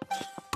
you